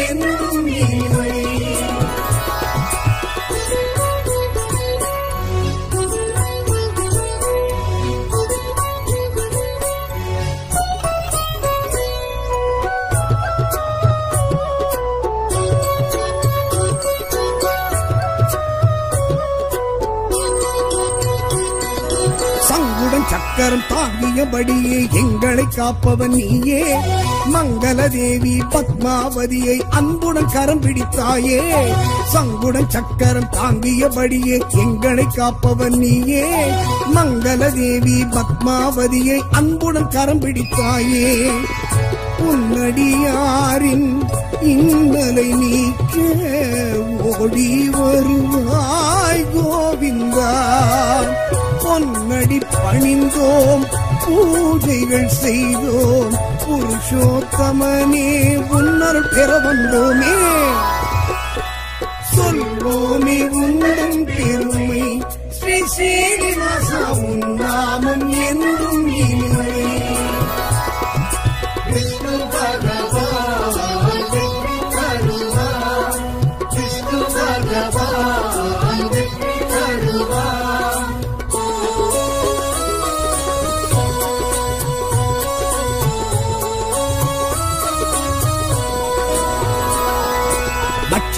நாமம் தாங்கியபடியே எங்களை காப்பவன் நீயே. மங்கள தேவி பத்மாவதியை அன்புடன் கரம் பிடித்தாயே. சங்குடன் சக்கரம் தாங்கியபடியே எங்களை காப்பவன் நீயே. மங்கள தேவி பத்மாவதியை அன்புடன் கரம் பிடித்தாயே. உன்னடியாரின் இன்னலை நீக்க ஓடி வருவாய் கோவிந்தா. பொன்னடி பணிந்தோம் பூஜைகள் செய்தோம். புருஷோத்தமனே உன்னர் பெற வந்தோமே. சொல்வோமே உன்னும் பெருமை. ஸ்ரீ சீனிவாசா உன் நாமம் என்றும் இனிமை.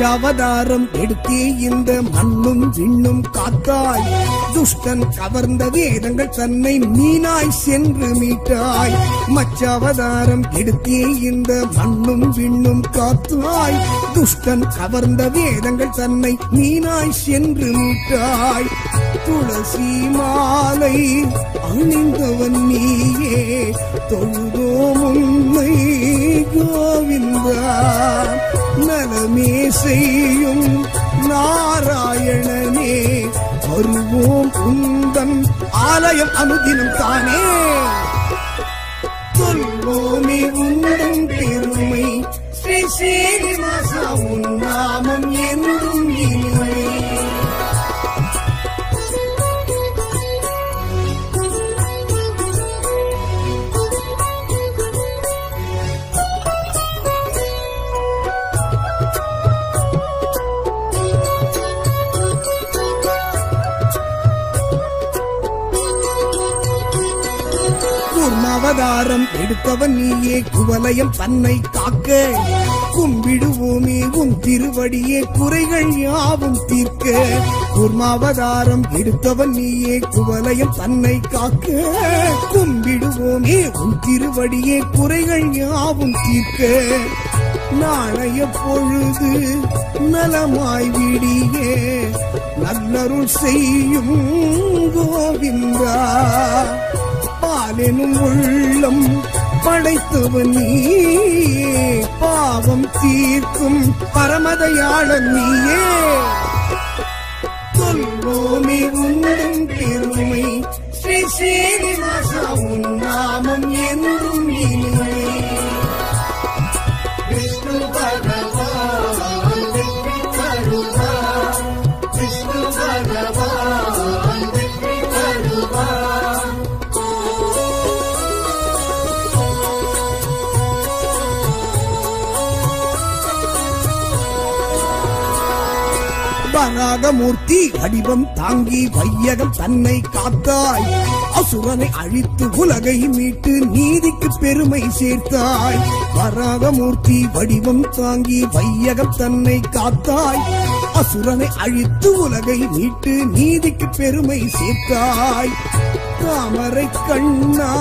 மச்சாவதாரம் எடுத்தே இந்த மண்ணும் விண்ணும் காத்தாய். துஷ்டன் கவர்ந்த வேதங்கள் தன்னை மீனாய் சென்று மீட்டாய். மச்சாவதாரம் எடுத்தே இந்த மண்ணும் விண்ணும் காத்தாய். துஷ்டன் கவர்ந்த வேதங்கள் தன்னை மீனாய் சென்று மீட்டாய். துளசி மாலை அணிந்தவன் நீயே தொழுதோ உன்னை கோவிந்தா நலமே செய்யும் நாராயணனே வருவோம் குந்தன் ஆலயம் அனுதினம் தானே. சொல்வோமே உன்னும் பெருமை ஸ்ரீ சீனிவாசா உன் நாமம் என்றும் இனிமை. கூர்மாவதாரம் எடுத்தவன் நீயே குவலயம் தன்னை காக்க. கும்பிடுவோமே உன் திருவடியே குறைகள் யாவும் தீர்க்க. கூர்மாவதாரம் எடுத்தவன் நீயே குவலயம் தன்னை காக்க. கும்பிடுவோமே உன் திருவடியே குறைகள் யாவும் தீர்க்க. நாளைய பொழுது நலமாய் விடியே நல்லருள் செய்யும் கோவிந்தா. பாலெனும் உள்ளம் படைத்தவன் நீயே. பாவம் தீர்க்கும் பரமதையாளன் நீயே. சொல்வோமே உந்தன் பெருமை ஸ்ரீ ஸ்ரீனிவாசா உன் நாமம் என்றும் இனிமை வராகமூர்த்தி வடிவம் தாங்கி வையகம் தன்னை காத்தாய். அசுரனை அழித்து உலகை மீட்டு நீதிக்கு பெருமை சேர்த்தாய். வராகமூர்த்தி வடிவம் தாங்கி வையகம் தன்னை காத்தாய். அசுரனை அழித்து உலகை மீட்டு நீதிக்கு பெருமை சேர்த்தாய். தாமரை கண்ணா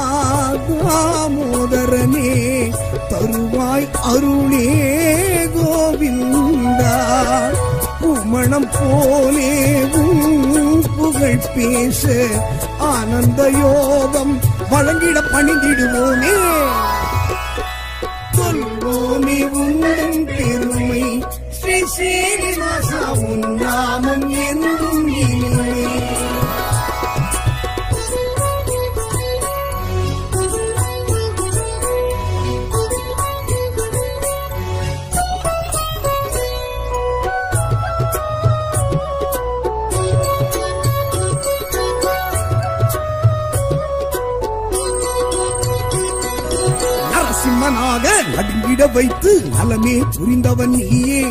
தாமோதரனே தருவாய் அருளே கோவிந்தா. பூமணம் போலே புகழ் பேச ஆனந்த யோகம் வழங்கிட பணிந்திடுவோமே. சொல்வோமே உந்தன் பெருமை. ஸ்ரீ சீனிவாசா உன் நாமம் என்றும் இல்லை. நரசிம்மனாக நடுங்கிட வைத்து நலமே புரிந்தவன் நீயே.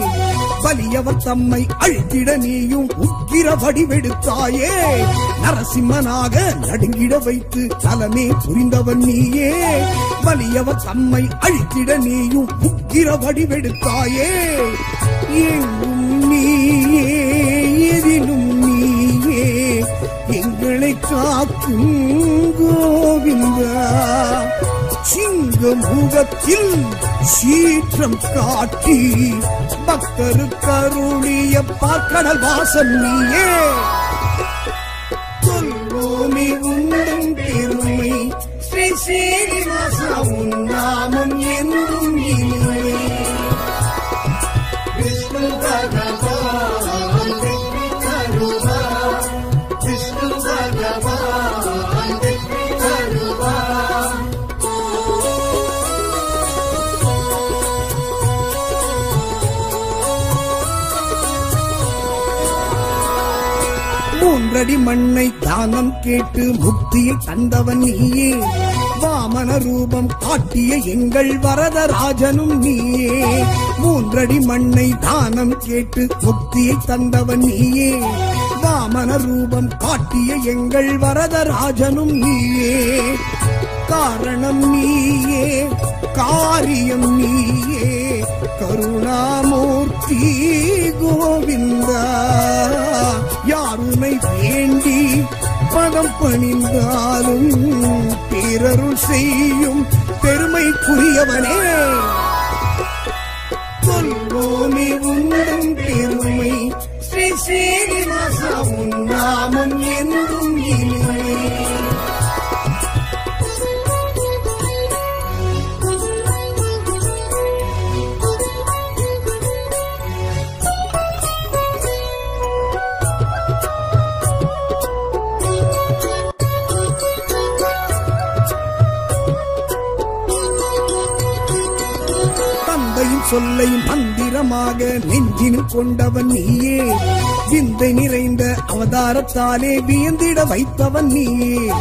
வலியவர் தம்மை அழித்திட நீயும் உக்கிர வடிவெடுத்தாயே. நரசிம்மனாக நடுங்கிட வைத்து நலமே புரிந்தவன் நீயே. வலியவர் தம்மை அழித்திட நீயும் உக்கிர வடிவெடுத்தாயே. எங்கும் நீயே எதிலும் நீயே. எங்களை காக்கும் கோவிந்தா. சிங்க முகத்தில் சீற்றம் காட்டி பக்தரு பக்தருக்கருளிய பார்க்கடல் வாசம் நீயே. சொல்வோமி உந்தன் பெருமை ஸ்ரீ சீனிவாசா உன் மூன்றடி மண்ணை தானம் கேட்டு முக்தியை தந்தவன் நீயே. வாமன ரூபம் காட்டிய எங்கள் வரதராஜனும் நீயே. மூன்றடி மண்ணை தானம் கேட்டு முக்தியை தந்தவன் நீயே. வாமன ரூபம் காட்டிய எங்கள் வரதராஜனும் நீயே. காரணம் நீயே காரியம் நீயே. கருணாமூர்த்தி கோவிந்தா யாருமை வேண்டி பதம் பணிந்தாலும் பிறருள் செய்யும் பெருமைக்குரியவனே. சொல்வோமே உந்தன் பெருமை ஸ்ரீ சீனிவாசா உன் நாமம் என்றும் இல்லை. தந்தையின் சொல்லையும் மந்திரமாக நெஞ்சினில் கொண்டவன் நீயே. விந்தை நிறைந்த அவதாரத்தாலே வியந்திட வைத்தவன் நீயே.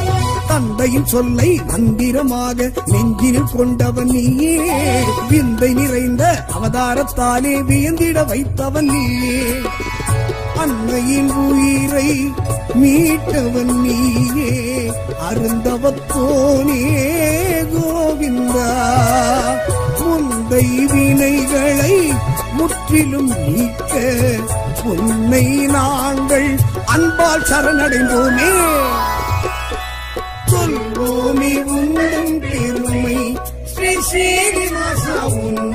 தந்தையின் சொல்லை மந்திரமாக நெஞ்சினில் கொண்டவன் நீயே. விந்தை நிறைந்த அவதாரத்தாலே வியந்திட வைத்தவன் நீயே. அன்னையின் உயிரை மீட்டவன் நீயே. அருந்தவத்தோனே கோவிந்தா. முந்தை முற்றிலும் நீக்க உன்னை நாங்கள் அன்பால் சரணடைந்தோமே. சொல்வோமே உந்தன் பெருமை. ஸ்ரீ ஸ்ரீனிவாசா உன்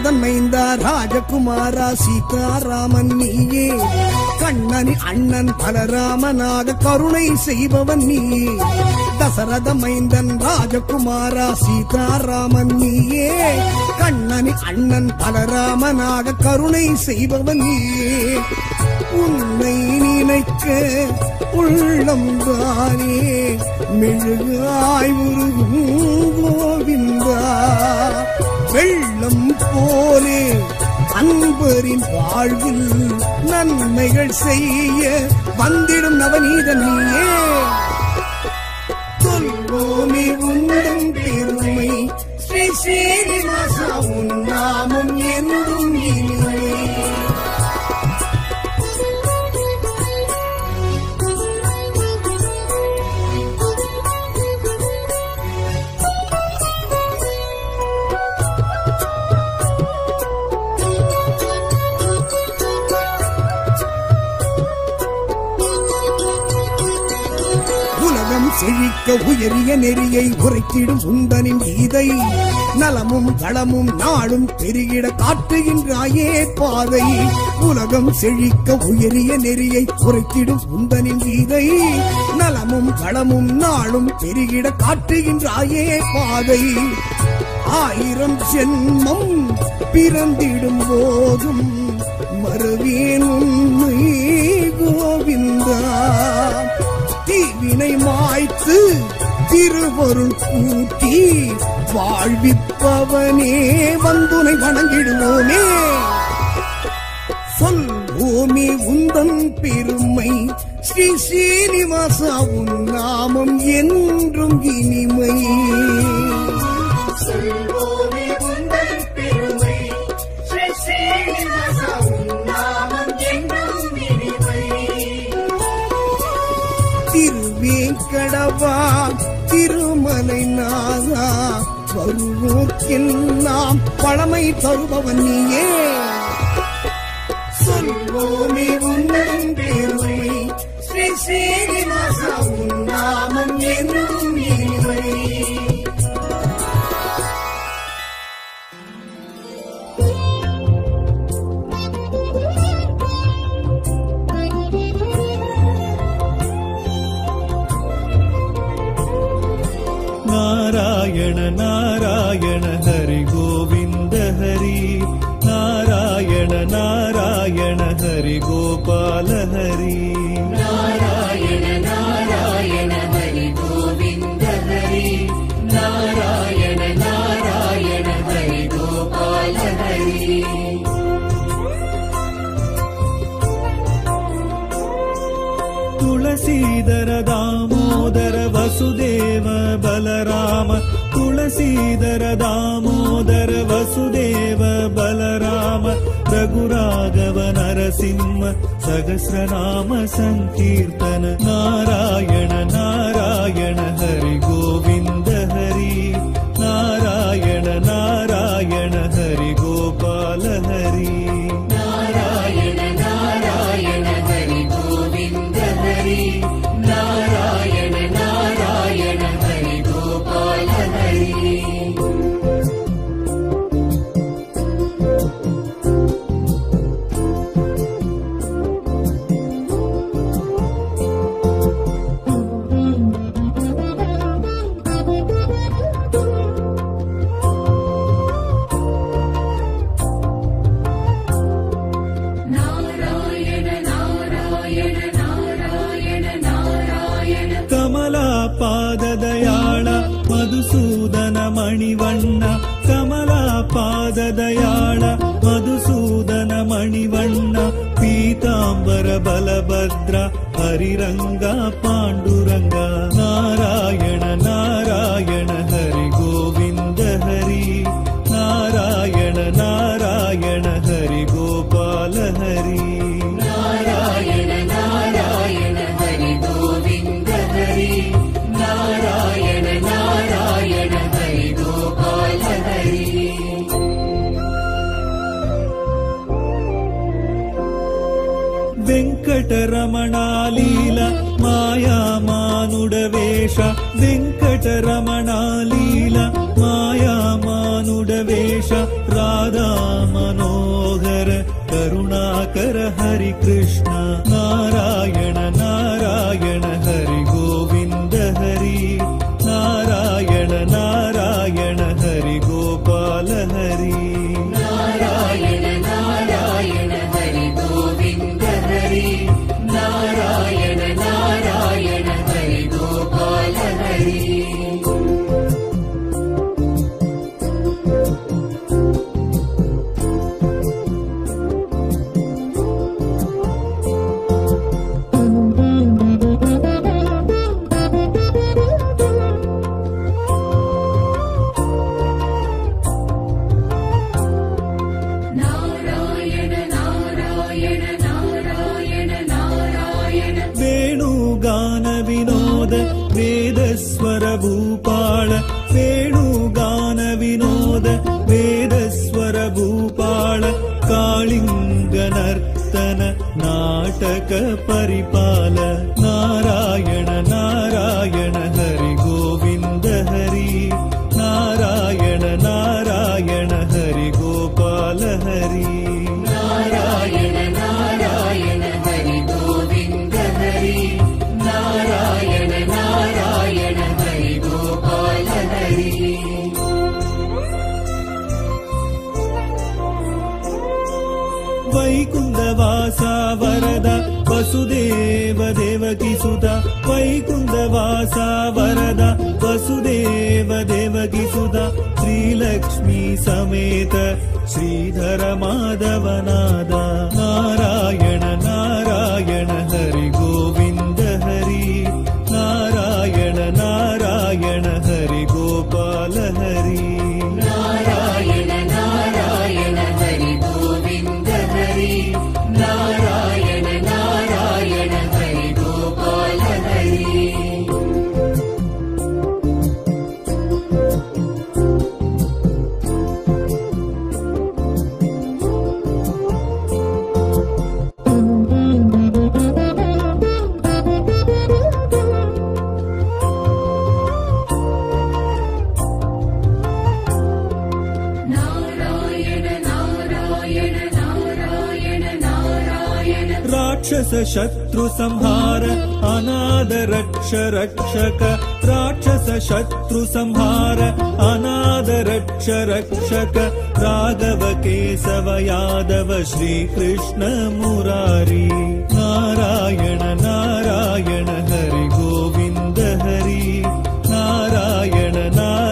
தசரதன் மைந்தா ராஜகுமாரா சீதாராமன் நீயே. கண்ணனி அண்ணன் பலராமனாக கருணை செய்பவன் நீயே. தசரத மைந்தன் ராஜகுமாரா சீதாராமன் நீயே. கண்ணனி அண்ணன் பலராமனாக கருணை செய்பவன் நீயே. உன்னை நினைக்க உள்ளம் தானே. மெழுகாய் உருகும் கோவிந்தா. வெள்ளம் போலே அன்பரின் வாழ்வில் நன்மைகள் செய்ய வந்திடும் நவநீதன் நீயே சொல்வோமே உண்டும் பெருமை. ஸ்ரீ சீனிவாசா உன் நாமம் என்றும் இனிமை செழிக்க உயரிய நெறியை உரைத்திடும் சுந்தனின் கீதை. நலமும் களமும் நாளும் பெருகிட காட்டுகின்றாயே பாதை. உலகம் செழிக்க உயரிய நெறியை உரைத்திடும் சுந்தனின் கீதை. நலமும் களமும் நாளும் பெருகிட காட்டுகின்றாயே பாதை. ஆயிரம் ஜென்மம் பிறந்திடும் போதும் மறுவேன் உண்மை கோவிந்தா. தீவினை மாய்த்து திருவருள் கூட்டி வாழ்விப்பவனே வந்துனை வணங்கிடுவோமே. சொல்வோமே உந்தன் பெருமை ஸ்ரீ ஸ்ரீனிவாசா உன் நாமம் என்றும் இனிமை. சொல்வோமே கடவா திருமலை நாதா வருவோர்க்கெல்லாம் பழமை தருபவன் நீயே. சொல்வோமே உன்னும் பெருமை ஸ்ரீ ஸ்ரீனிவாசா உன் நாமம் என்றும் இனிமை हरि गोपाल हरि। नारायण नारायण हरि गोविन्द हरि। नारायण नारायण हरि गोपाल हरि। तुलसीधर दामोदर वसुदेव बलराम। तुलसीधर दामोदर वसुदेव बलराम। रघुराघव नरसिंह सहस्रनाम सङ्कीर्तन नारायण नारायण हरि गोविन्द। जगदीश राधा मनोहर करुणाकर हरि कृष्ण नारायण नारायण हरि गुरु वरद वसुदेव देवकी सुधा श्रीलक्ष्मी समेत श्रीधर माधवनादा नारायण शत्रुसंहार अनाद रक्ष रक्षक राक्षस शत्रुसंहार अनाद रक्ष रक्षक राघव केशव यादव श्रीकृष्ण मुरारी। नारायण नारायण हरि गोविन्द हरि। नारायण नारायण।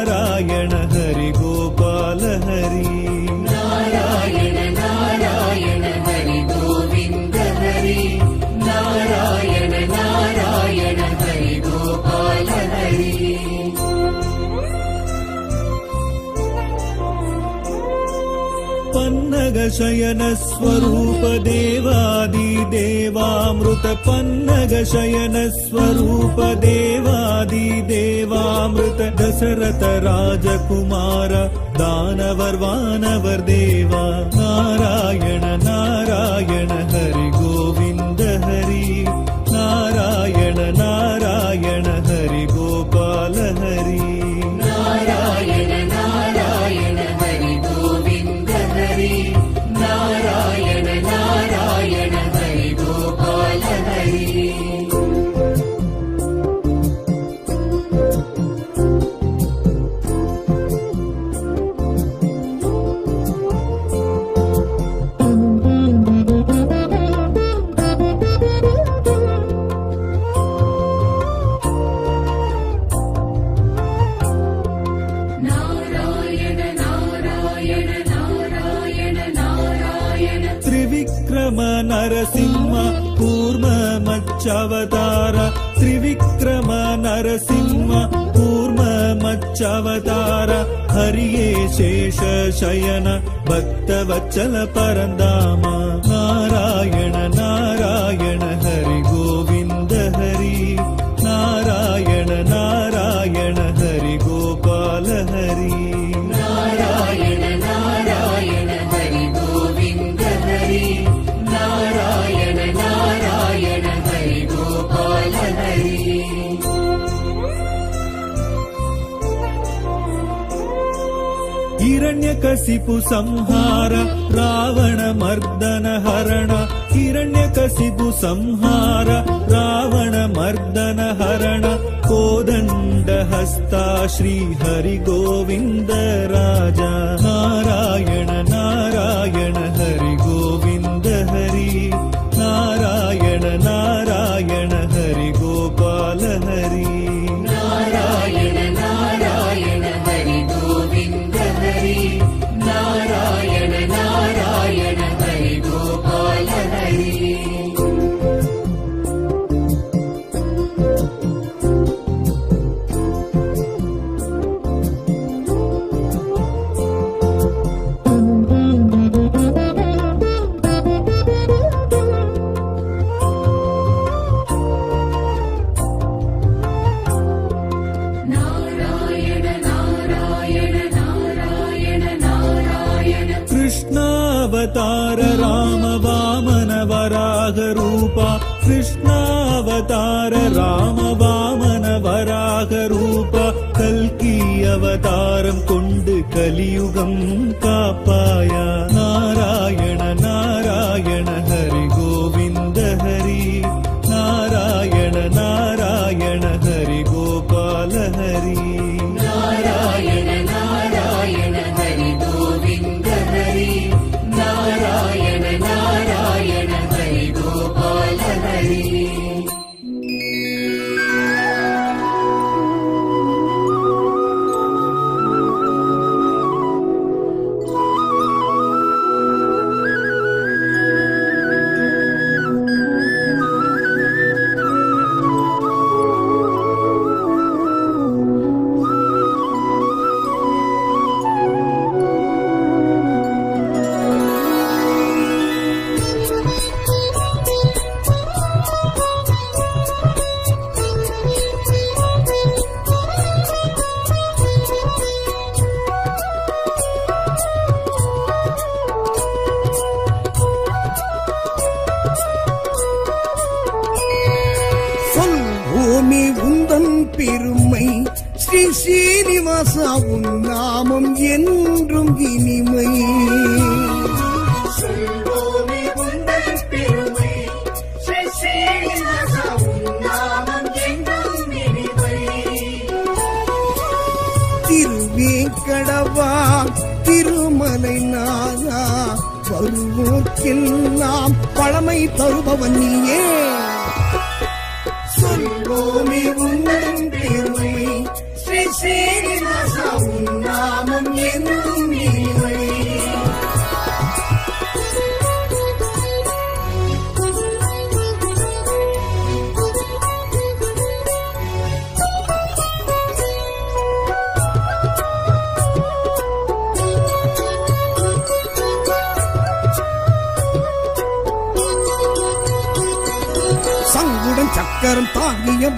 शयनस्वरूप देवादिदेवामृत पन्नग दशरथ राजकुमार दानवरवानवरदेवा नारायण नारायण हरि गोविन्द हरि नारायण नारायण शेषशयन भक्तवचन परन्दाम सिपु संहार रावण मर्दन हरण किरण्यकसिपु संहार रावण मर्दन हरण कोदण्ड हस्ता राजा। नारायण नारायण हरि கரம் கொண்டு கலியுகம் காப்பாயா?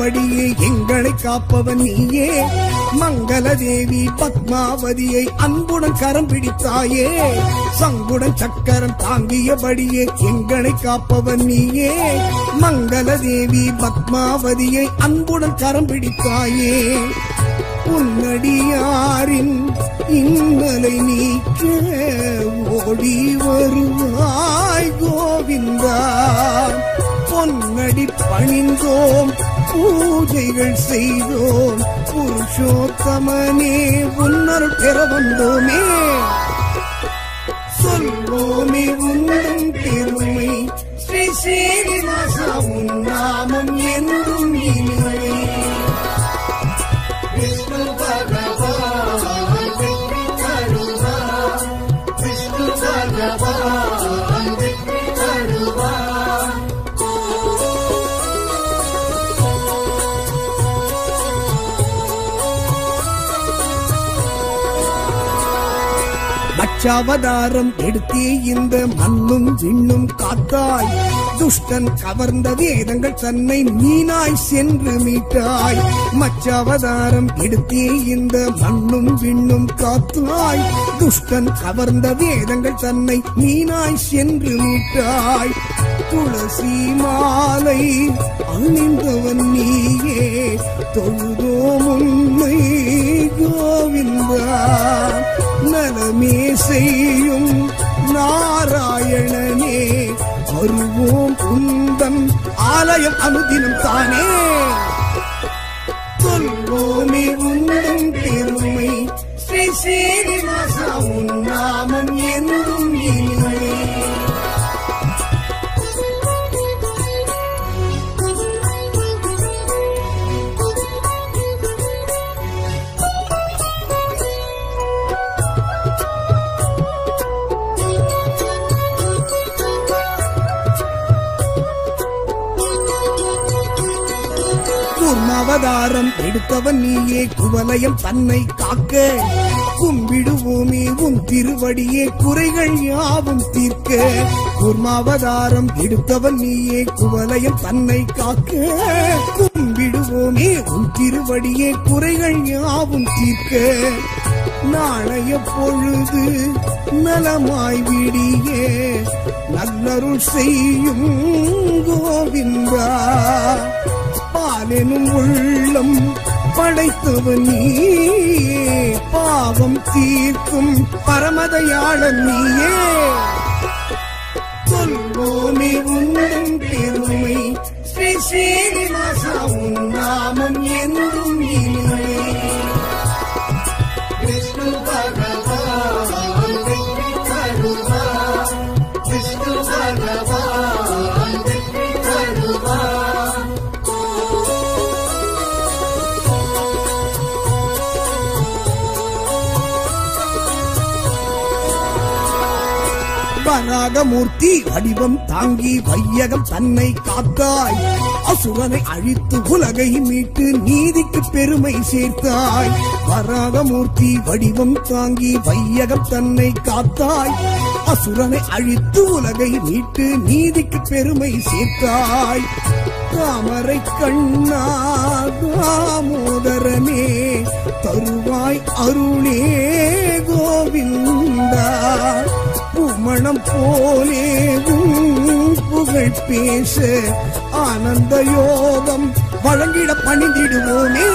தாங்கியபடியே எங்களை காப்பவன் நீயே. மங்கள தேவி பத்மாவதியை அன்புடன் கரம் பிடித்தாயே. சங்குடன் சக்கரம் தாங்கியபடியே எங்களை காப்பவன் நீயே. மங்கள தேவி பத்மாவதியை அன்புடன் கரம் பிடித்தாயே. உன்னடியாரின் இன்னலை நீக்க ஓடி வருவாய் கோவிந்தா. பொன்னடி பணிந்தோம் பூஜைகள் செய்தோம். புருஷோத்தமனே உன்னர் பெற வந்தோமே சொல்வோமே உன்னும் பெருமை. ஸ்ரீ சீனிவாசா உன் நாமம் என்றும் இனி மச்சாவதாரம் எடுத்தே இந்த மண்ணும் விண்ணும் காத்தாய். துஷ்டன் கவர்ந்த வேதங்கள் தன்னை மீனாய் சென்று மீட்டாய். மச்சாவதாரம் எடுத்தே இந்த மண்ணும் விண்ணும் காத்தாய். துஷ்டன் கவர்ந்த வேதங்கள் தன்னை மீனாய் சென்று மீட்டாய். துளசி மாலை அணிந்தவன் நீயே தொழுதோ முன்னை கோவிந்தா நலமே செய்யும் நாராயணனே அருவோம் குந்தம் ஆலயம் அனுதினம் தானே. சொல்வோமே உந்தம் பெருமை ஸ்ரீ சீனிவாசா உன் நாமம் என்றும் இனிமை. ஆதாரம் எடுத்தவன் நீயே குவலயம் தன்னை காக்க. கும்பிடுவோமே உன் திருவடியே குறைகள் யாவும் தீர்க்க. கூர்மாவதாரம் எடுத்தவன் நீயே குவலயம் தன்னை காக்க. கும்பிடுவோமே உன் திருவடியே குறைகள் யாவும் தீர்க்க. நாளைய பொழுது நலமாய் விடியே நல்லருள் செய்யும் கோவிந்தா. பாலெனும் உள்ளம் படைத்தவன் நீயே. பாவம் தீர்க்கும் பரமதையாளன் நீயே. சொல்வோமே உந்தன் பெருமை. ஸ்ரீ ஸ்ரீனிவாசா உன் நாமம் என்றும் இனிமே. விஷ்ணு பகவான் வராகமூர்த்தி வடிவம் தாங்கி வையகம் தன்னை காத்தாய். அசுரனை அழித்து உலகை மீட்டு நீதிக்கு பெருமை சேர்த்தாய். வராகமூர்த்தி வடிவம் தாங்கி வையகம் தன்னை காத்தாய். அசுரனை அழித்து உலகை மீட்டு நீதிக்கு பெருமை சேர்த்தாய். தாமரை கண்ணா தாமோதரனே தருவாய் அருளே கோவிந்தா. பூமணம் போலே புகழ் பேச ஆனந்த யோகம் வழங்கிட பணிந்திடுவோமே.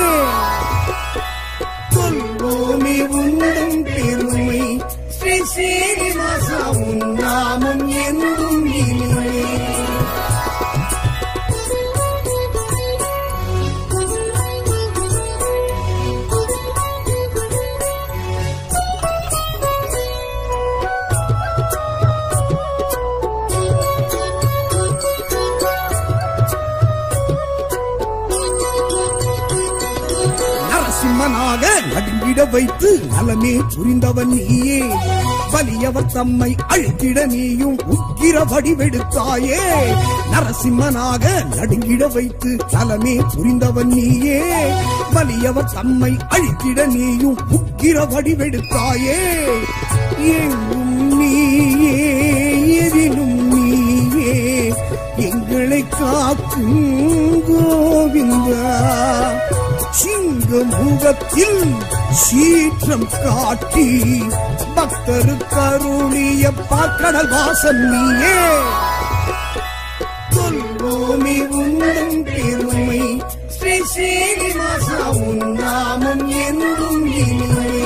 சொல்வோமே உன்னும் பெருமை. ஸ்ரீ சீனிவாசா உன் நாமம் என்ன அழித்திட வைத்து நலமே புரிந்தவன் நீயே. வலியவர் தம்மை அழித்திட நீயும் உக்கிர வடிவெடுத்தாயே. நரசிம்மனாக நடுங்கிட வைத்து நலமே புரிந்தவன் நீயே. வலியவர் தம்மை அழித்திட நீயும் உக்கிர வடிவெடுத்தாயே. எங்கும் நீயே எதிலும் நீயே. எங்களை காக்கும் கோவிந்தா. சிங்க முகத்தில் சீற்றம் காட்டி பக்தரு கருணிய பாக்கடல் வாசன் நீயே. சொல்வோமி உன்னும் பெருமை ஸ்ரீ ஸ்ரீனிவாசா உன் நாமம் என்றும் இனிமே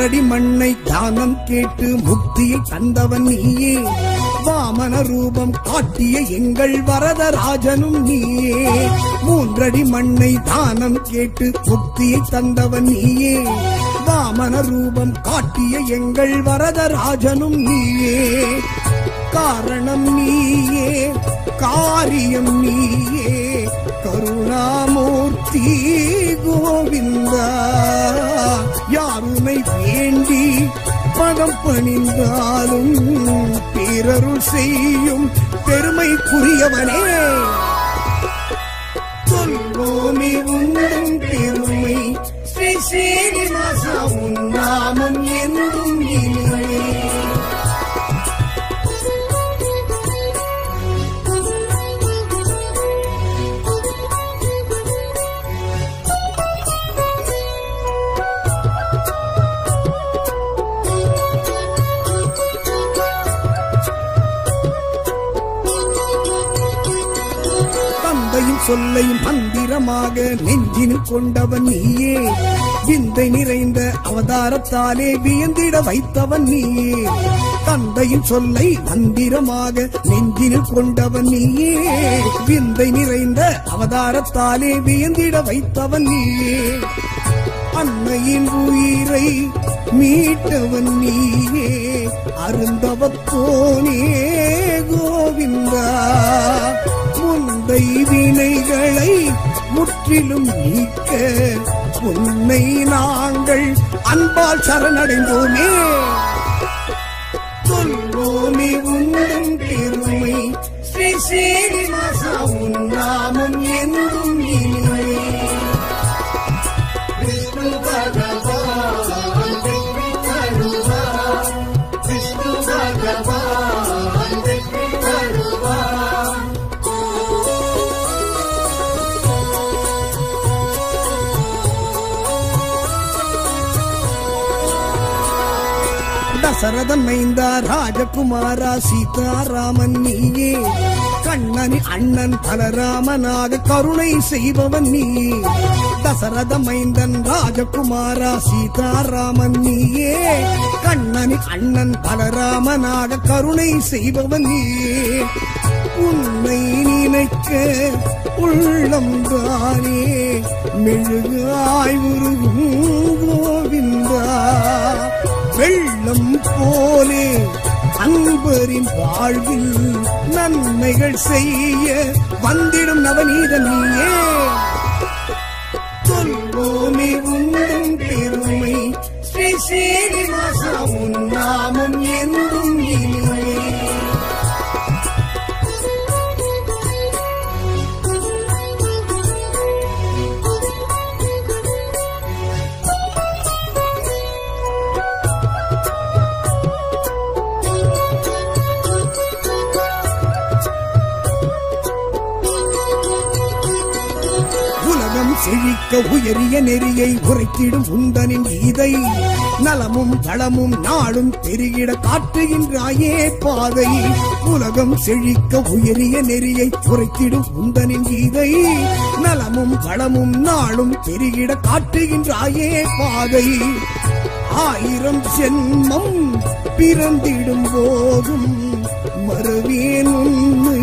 மூன்றடி மண்ணை தானம் கேட்டு முக்தியை தந்தவன் நீயே. வாமன ரூபம் காட்டிய எங்கள் வரதராஜனும் நீயே. மூன்றடி மண்ணை தானம் கேட்டு முக்தியை தந்தவன் நீயே. வாமன ரூபம் காட்டிய எங்கள் வரதராஜனும் நீயே. காரணம் நீயே காரியம் நீயே. கருணாமூர்த்தி கோவிந்தா யாருமை வேண்டி பதம் பணிந்தாலும் பிறருள் செய்யும் பெருமைக்குரியவனே. மந்திரமாக நெஞ்சினில் கொண்டவன் நீயே. விந்தை நிறைந்த அவதாரத்தாலே வியந்திட வைத்தவன் நீயே. தந்தையின் சொல்லை மந்திரமாக நெஞ்சினில் கொண்டவன் நீயே. விந்தை நிறைந்த அவதாரத்தாலே வியந்திட வைத்தவன் நீயே. அன்னையின் உயிரை மீட்டவன் நீயே. அருந்தவத்தோனே கோவிந்தா. முந்தை வினைகளை முற்றிலும் நீக்க உன்னை நாங்கள் அன்பால் சரணடைந்தோமே. சொல்வோமே உன்னும் பெருமை ஸ்ரீ சீனிவாசா உன் நாமம். தசரதன் மைந்தா ராஜகுமாரா சீதாராமன் நீயே. கண்ணனி அண்ணன் பலராமனாக கருணை செய்பவன் நீயே. தசரத மைந்தன் ராஜகுமாரா சீதாராமன் நீயே. கண்ணனி அண்ணன் பலராமனாக கருணை செய்பவன் நீயே. உன்னை நினைக்க உள்ளம் தானே. மெழுகாய் உருகும் கோவிந்தா வெள்ளம் போலே அன்பரின் வாழ்வில் நன்மைகள் செய்ய வந்திடும் நவநீதன் நீயே. சொல்வோமே உன்னும் பெருமை ஸ்ரீ சீனிவாசா உன் நாமம் என்றும் இனிமே மிக்க உயரிய நெறியை உரைத்திடும் உந்தனின் இதை நலமும் வளமும் நாளும் பெருகிட காட்டுகின்றாயே பாதை. உலகம் செழிக்க உயரிய நெறியை குறைத்திடும் உந்தனின் இதை நலமும் வளமும் நாளும் பெருகிட காட்டுகின்றாயே பாதை. ஆயிரம் சென்மம் பிறந்திடும் போதும் மறுவேன் உண்மை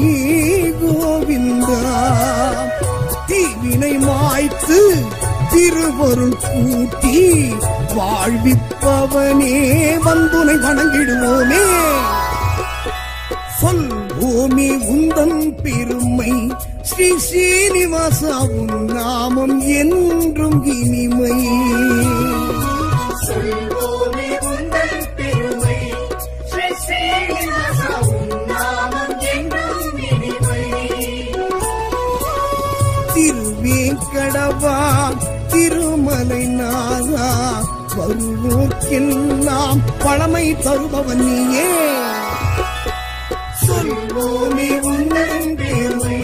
கோவிந்தா. வினை மாய்த்து திருவருள் கூட்டி வாழ்விப்பவனே வந்துனை வணங்கிடுவோமே. சொல் பூமி உந்தன் பெருமை ஸ்ரீ ஸ்ரீனிவாசாவும் நாமம் என்றும் இனிமை. வா திருமலை நாதா வருவோக்கெல்லாம் பழமை தருபவன் நீயே. சொல்வோமே உன்னன் பெருமை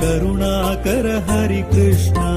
करुणाकर हरिकृष्ण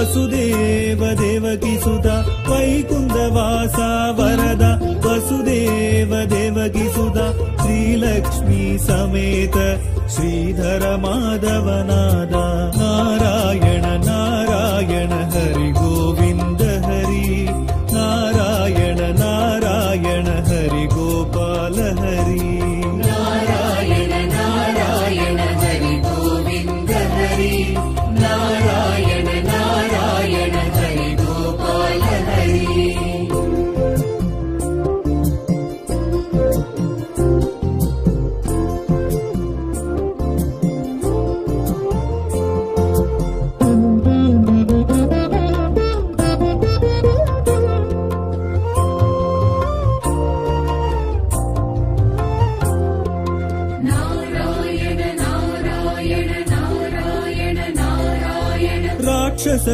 वसुदेव देवकि सुधा वैकुण्ठवासा वरद। वसुदेव देवकिसुधा श्रीलक्ष्मी समेत। श्रीधर माधवनादा नारायण नारायण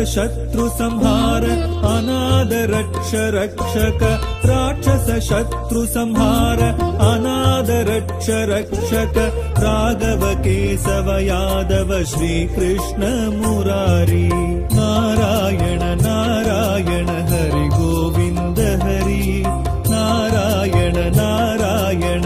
शत्रुसंहार अनाद रक्ष रक्षक राक्षस शत्रु अनाद रक्ष रक्षक राघव केशव यादव श्रीकृष्ण मुरारि नारायण नारायण हरि गोविन्द हरि। नारायण नारायण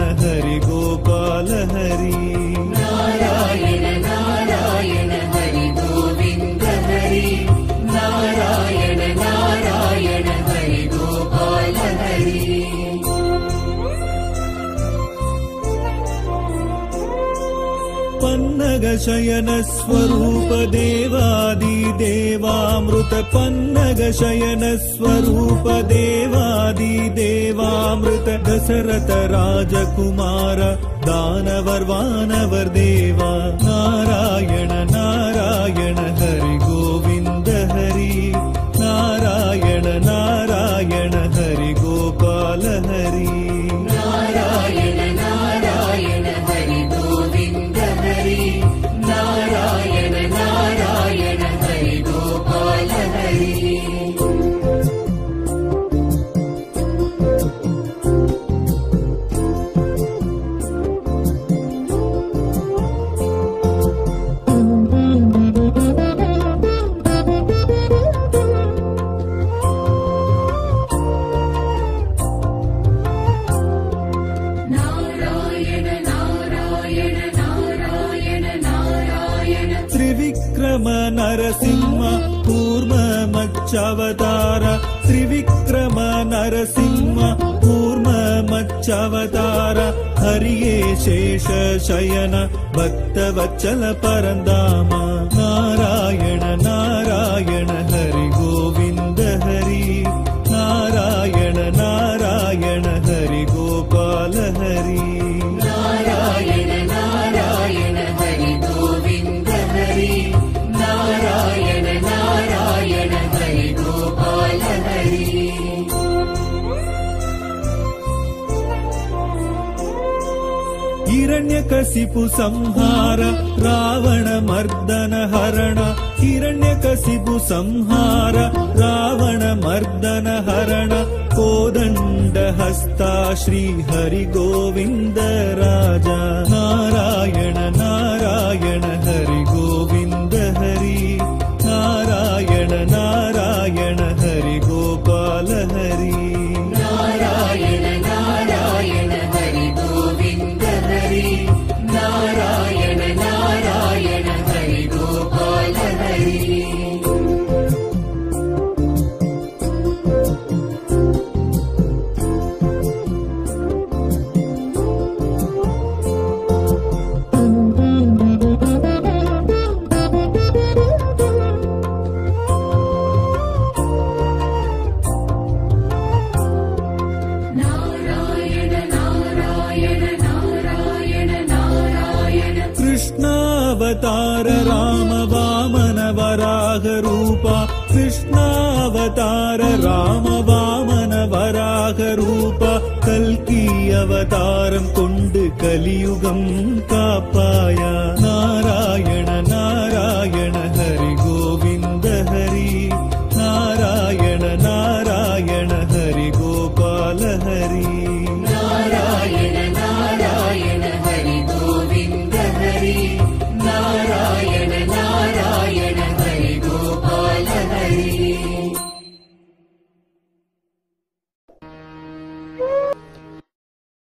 शयनस्वरूप देवादिदेवामृत पन्नगशयनस्वरूप देवादिदेवामृत दशरथ राजकुमार दानवर देवा नारायण नारायण हरि गोविन्द हरि। नारायण नारायण हरि गोपाल हरि। शेषशयन भक्त परन्दाम। संहार रावण मर्दन हरण किरण्यकसिपु संहार रावण मर्दन हरण कोदण्ड हस्ता राजा नारायण नारायण കലിയുഗം